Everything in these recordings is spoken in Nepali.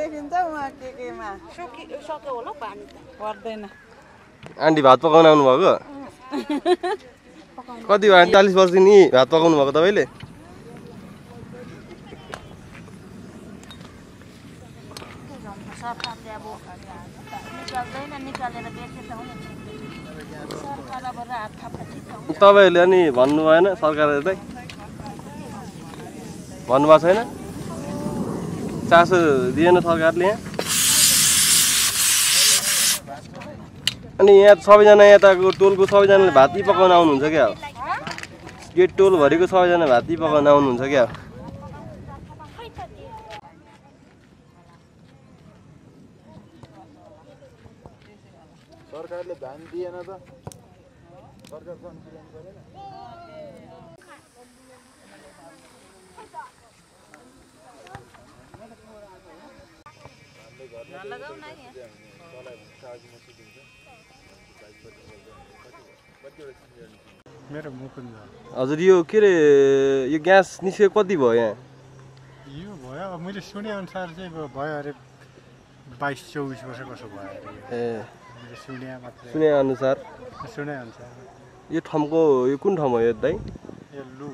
देखिन्छ उहाँ के केमा पर्दैन आन्टी भात पकाउन आउनुभएको? कति भयो चालिस वर्ष नि भात पकाउनु भएको तपाईँले? तपाईँहरूले अनि भन्नु भएन सरकारले चाहिँ? भन्नुभएको छैन? चासो दिएन सरकारले। यहाँ अनि यहाँ सबैजना यताको टोलको सबैजनाले भात पकाउन आउनुहुन्छ क्या? हो यो टोलभरिको सबैजना भात पकाउन आउनुहुन्छ क्या? सरकारले ध्यान दिएन त। मेरो मुकुन्द हजुर यो के अरे यो ग्यास निस्केको कति भयो यहाँ? यो भयो अब मैले सुनेअनुसार चाहिँ भयो अरे बाइस चौबिस वर्ष कसो भयो अरे यो। ए। सुने मात्रै। सुने अनुसार यो ठाउँको यो कुन ठाउँ हो यो दाइ? यो लु।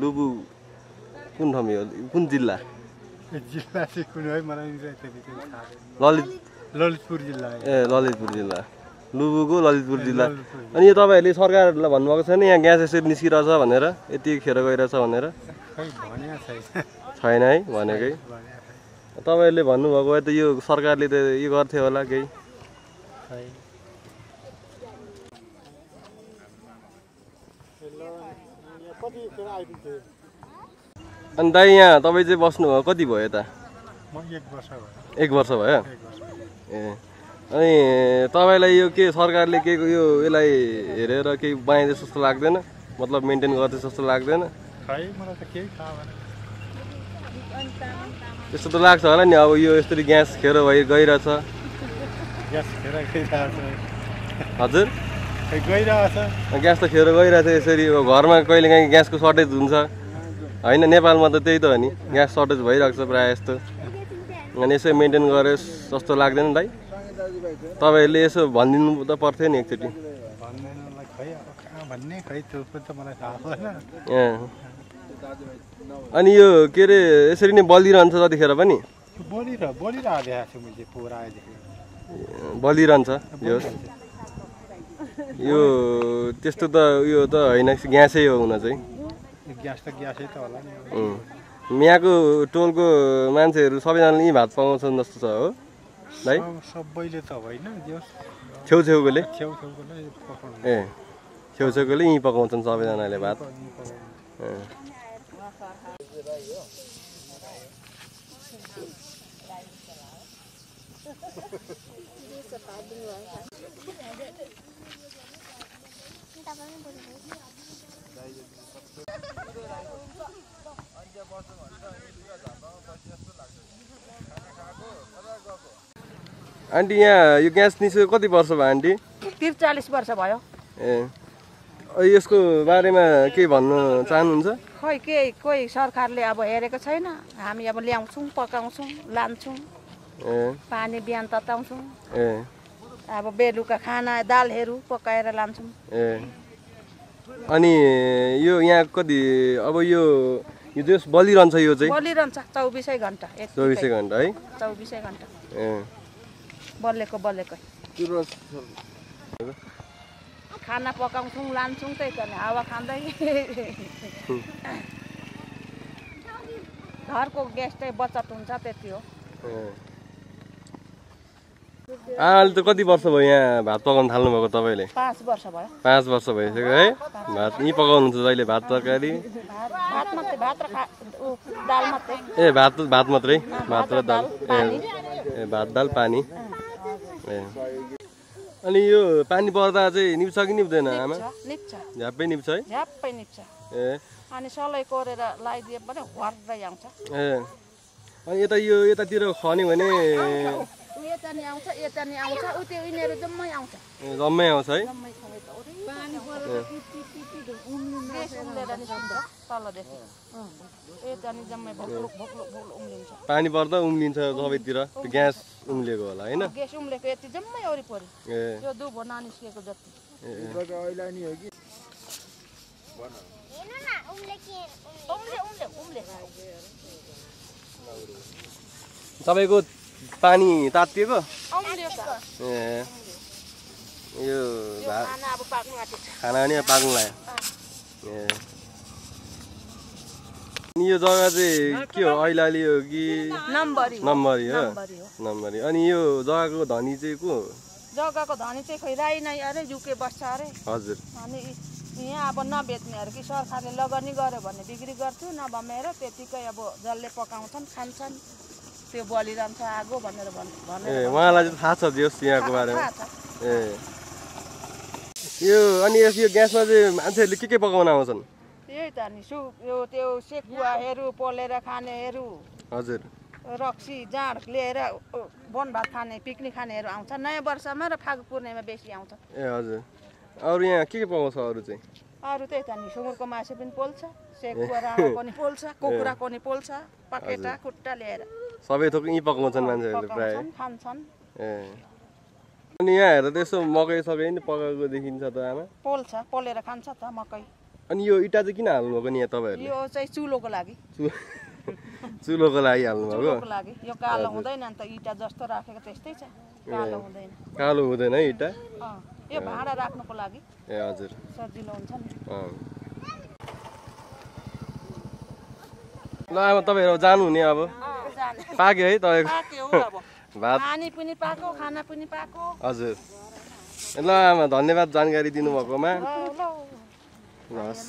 लुबु कुन ठाउँ हो कुन जिल्ला? यो जिल्ला चाहिँ कुन है मलाई नि त्यति चाहिँ थाहा छैन। ललित ललितपुर जिल्ला। ए ललितपुर जिल्ला। लुबुको ललितपुर जिल्ला। अनि यो तपाईँहरूले सरकारलाई भन्नुभएको छैन यहाँ ग्यास यसरी निस्किरहेछ भनेर यति खेर गइरहेछ भनेर? छैन। छैन है भनेकै। तपाईँहरूले भन्नुभएको भए त यो सरकारले त यो गर्थ्यो होला केही। कतिखेर आइपुग्थ्यो? अनि दाइ यहाँ तपाईँ चाहिँ बस्नुभयो कति भयो यता? एक वर्ष भयो। ए अनि तपाईँलाई यो के सरकारले के यो यसलाई हेरेर केही बनाइदिए जस्तो लाग्दैन? मतलब मेन्टेन गर्दै जस्तो लाग्दैन? केही त्यस्तो त लाग्छ होला नि अब यो यसरी ग्यास खेर भइ गइरहेछ। हजुर? गइरहेछ। ग्यास त खेर गइरहेछ यसरी घरमा कहिलेकाहीँ ग्यासको सर्टेज हुन्छ। होइन नेपालमा त त्यही त हो नि। ग्यास सर्टेज भइरहेको छ प्रायः जस्तो। अनि यसो मेन्टेन गरे जस्तो लाग्दैन दाइ तपाईँहरूले यसो भनिदिनु त पर्थ्यो नि एकचोटि। अनि यो के अरे यसरी नै बलिरहन्छ जतिखेर पनि? बलिरहन्छ यो त्यस्तो त यो त होइन ग्यासै हो हुन चाहिँ। ग्यास त ग्यासै त होला नि. यहाँको टोलको मान्छेहरू सबैजनाले यहीँ भात पकाउँछन् जस्तो छ हो। है सब- सबैले त होइन छेउछेउकोले ए छेउछेउकोले यहीँ पकाउँछन् सबैजनाले भात? आन्टी यहाँ यो ग्यास निस्केको कति वर्ष भयो आन्टी? त्रिचालिस वर्ष भयो। ए। यसको बारेमा के भन्न चाहनुहुन्छ? खोइ के कोही सरकारले अब हेरेको छैन। हामी अब ल्याउँछौँ पकाउँछौँ लान्छौँ। ए। पानी बिहान तताउँछौँ। ए। अब बेलुका खाना दालहरू पकाएर लान्छौँ। ए। अनि यो यहाँ कति अब यो यो जस बलिरहन्छ यो चाहिँ? बलिरहन्छ चौबिसै घन्टा चौबिसै घन्टा है? चौबिसै घन्टा। ए। बल्लेको बल्लेकै खाना पकाउँछौँ लान्छौँ त्यही त हावा खाँदै। घरको ग्यास चाहिँ बचत हुन्छ त्यति हो। आमाले त कति वर्ष भयो यहाँ भात पकाउनु थाल्नुभएको तपाईँले? पाँच वर्ष भयो। पाँच वर्ष भइसक्यो है। भात यहीँ पकाउनुहुन्छ जहिले भात तरकारी? भात भात मात्रै भात र खा ऊ, दाल मात्रै। ए भात भात मात्रै? भात र दाल। पानी। ए भात दाल पानी। ए। अनि यो पानी पर्दा चाहिँ निप्छ कि निप्दैन आमा? निप्छ। निप्छ है? निप्छ। ए। अनि सलै कोरेर लगाइदिए पनि हर्दै आउँछ। ए। अनि यता यो यतातिर खन्यो भने यता नि आउँछ यता नि आउँछ त्यो यिनीहरू जम्मै आउँछ। जम्मै आउँछ है? पानी पर्दा उम्लिन्छ सबैतिर त्यो ग्यास उम्लिएको होला होइन? ग्यास उम्लेको यति जम्मै वरिपरि त्यो दुबो ननिस्केको जति। ए, ए। अहिले नि हो कि? उम्ले उम्ले उम्ले। तपाईँको पानी तातिएको ए। यो यो भा- खाना अब पाक्नु आँटेको छ। खाना पनि पाक्नु लाग्यो। ए। अनि यो जग्गा चाहिँ के हो? ऐलाली हो कि नम्बरी हो। नम्बरी अनि यो जग्गाको धनी चाहिँ को हो? जग्गाको धनी चाहिँ खोइ राई नै अरे युके बस्छ अरे। हजुर। अनि यी- यहाँ अब नबेच्नेहरू कि सरकारले लगनी गर्यो भने बिक्री गर्छु नभमेर त्यतिकै अब जसले पकाउँछन् खान्छन्। त्यो बलिरहन्छ आगो भनेर भन् ए उहाँलाई चाहिँ थाहा छ दियोस् यहाँको बारेमा। ए। यो अनि यो ग्यासमा चाहिँ मान्छेहरूले के के पकाउन आउँछन्? त्यही त नि सु यो त्यो सेकुवाहरू पोलेर खानेहरू हजुर। रक्सी जाँड लिएर बनभात खाने पिकनिक खानेहरू आउँछ। नयाँ वर्षमा र फागु पूर्णिमा बेसी आउँछ। ए हजुर। अरू यहाँ के के पकाउँछ अरू चाहिँ? अरू त्यही त नि सुँगुरको मासु पनि पोल्छ सेकुवा राँडाको नि पोल्छ कुखुराको नि पोल्छ पखेटा खुट्टा लिएर। सबै थोक यहीँ पकाउँछन् मान्छेहरूले प्रायः। ए। अनि यहाँ हेर्दा त यसो मकै सबै नि पकाएको देखिन्छ त आमा। पोल्छ पोलेर खान्छ त मकै। अनि यो इँटा चाहिँ किन हाल्नुभएको नि यहाँ तपाईँहरूले? यो चाहिँ चुलोको लागि। चुलोको लागि हाल्नुभएको। यो कालो हुँदैन नि त इँटा जस्तो राखेको त्यस्तै छ। कालो हुँदैन। कालो हुँदैन है इँटा? यो भाँडा राख्नुको लागि। ए हजुर। सजिलो हुन्छ नि। ल अब तपाईँहरू जानुहुने अब। जाने पाक्यो है तपाईँको भात। पानी पनि पाएको खाना पनि पाएको हजुर। ल आमा धन्यवाद जानकारी दिनुभएकोमा। हस्।